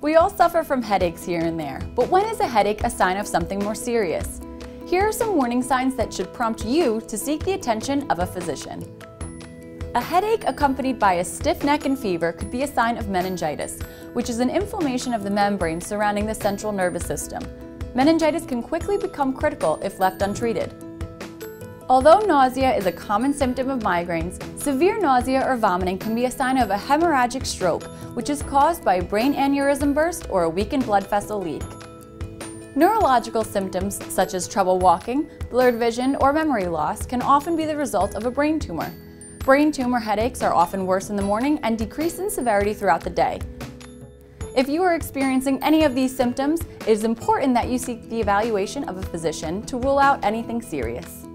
We all suffer from headaches here and there, but when is a headache a sign of something more serious? Here are some warning signs that should prompt you to seek the attention of a physician. A headache accompanied by a stiff neck and fever could be a sign of meningitis, which is an inflammation of the membrane surrounding the central nervous system. Meningitis can quickly become critical if left untreated. Although nausea is a common symptom of migraines, severe nausea or vomiting can be a sign of a hemorrhagic stroke, which is caused by a brain aneurysm burst or a weakened blood vessel leak. Neurological symptoms such as trouble walking, blurred vision, or memory loss can often be the result of a brain tumor. Brain tumor headaches are often worse in the morning and decrease in severity throughout the day. If you are experiencing any of these symptoms, it is important that you seek the evaluation of a physician to rule out anything serious.